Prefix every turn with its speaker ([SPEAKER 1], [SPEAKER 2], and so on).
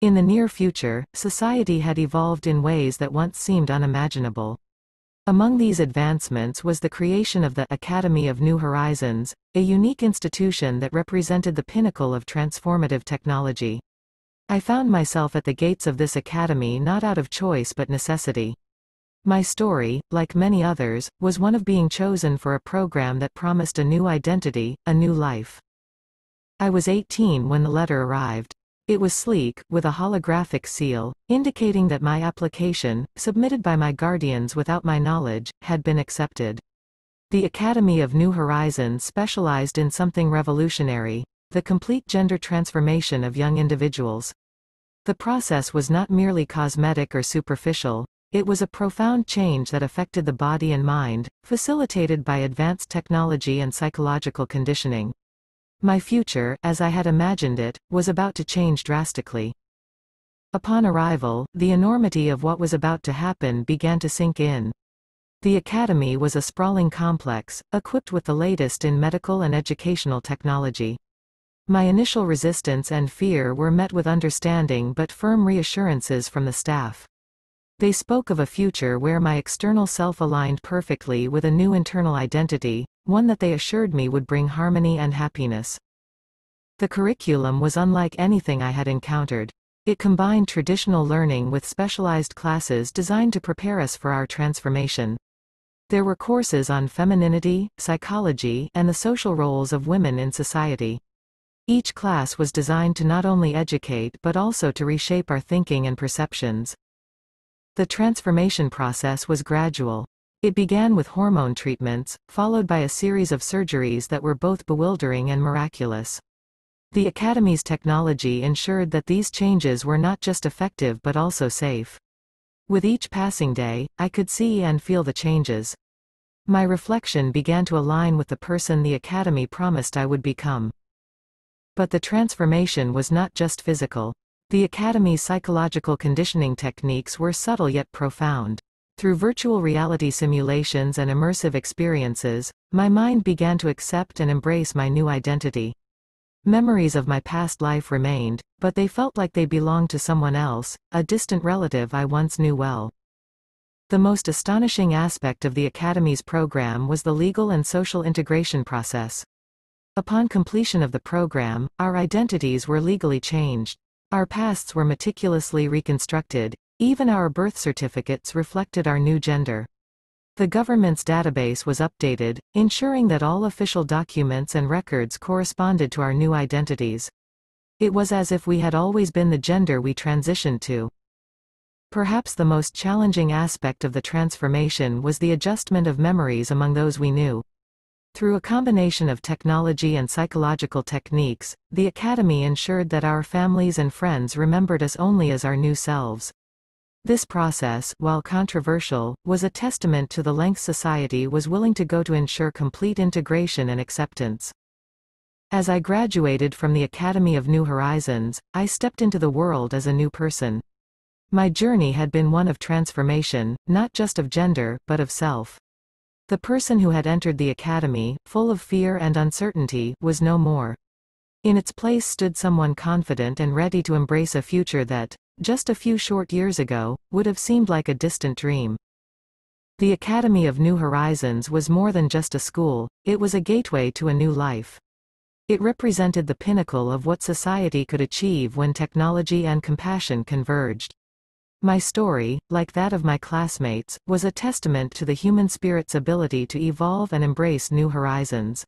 [SPEAKER 1] In the near future, society had evolved in ways that once seemed unimaginable. Among these advancements was the creation of the Academy of New Horizons, a unique institution that represented the pinnacle of transformative technology. I found myself at the gates of this academy not out of choice but necessity. My story, like many others, was one of being chosen for a program that promised a new identity, a new life. I was 18 when the letter arrived. It was sleek, with a holographic seal, indicating that my application, submitted by my guardians without my knowledge, had been accepted. The Academy of New Horizons specialized in something revolutionary, the complete gender transformation of young individuals. The process was not merely cosmetic or superficial, it was a profound change that affected the body and mind, facilitated by advanced technology and psychological conditioning. My future, as I had imagined it, was about to change drastically. Upon arrival, the enormity of what was about to happen began to sink in. The academy was a sprawling complex, equipped with the latest in medical and educational technology. My initial resistance and fear were met with understanding but firm reassurances from the staff. They spoke of a future where my external self aligned perfectly with a new internal identity, one that they assured me would bring harmony and happiness. The curriculum was unlike anything I had encountered. It combined traditional learning with specialized classes designed to prepare us for our transformation. There were courses on femininity, psychology, and the social roles of women in society. Each class was designed to not only educate but also to reshape our thinking and perceptions. The transformation process was gradual. It began with hormone treatments, followed by a series of surgeries that were both bewildering and miraculous. The Academy's technology ensured that these changes were not just effective but also safe. With each passing day, I could see and feel the changes. My reflection began to align with the person the Academy promised I would become. But the transformation was not just physical. The Academy's psychological conditioning techniques were subtle yet profound. Through virtual reality simulations and immersive experiences, my mind began to accept and embrace my new identity. Memories of my past life remained, but they felt like they belonged to someone else, a distant relative I once knew well. The most astonishing aspect of the Academy's program was the legal and social integration process. Upon completion of the program, our identities were legally changed. Our pasts were meticulously reconstructed, even our birth certificates reflected our new gender. The government's database was updated, ensuring that all official documents and records corresponded to our new identities. It was as if we had always been the gender we transitioned to. Perhaps the most challenging aspect of the transformation was the adjustment of memories among those we knew. Through a combination of technology and psychological techniques, the Academy ensured that our families and friends remembered us only as our new selves. This process, while controversial, was a testament to the length society was willing to go to ensure complete integration and acceptance. As I graduated from the Academy of New Horizons, I stepped into the world as a new person. My journey had been one of transformation, not just of gender, but of self. The person who had entered the academy, full of fear and uncertainty, was no more. In its place stood someone confident and ready to embrace a future that, just a few short years ago, would have seemed like a distant dream. The Academy of New Horizons was more than just a school, it was a gateway to a new life. It represented the pinnacle of what society could achieve when technology and compassion converged. My story, like that of my classmates, was a testament to the human spirit's ability to evolve and embrace new horizons.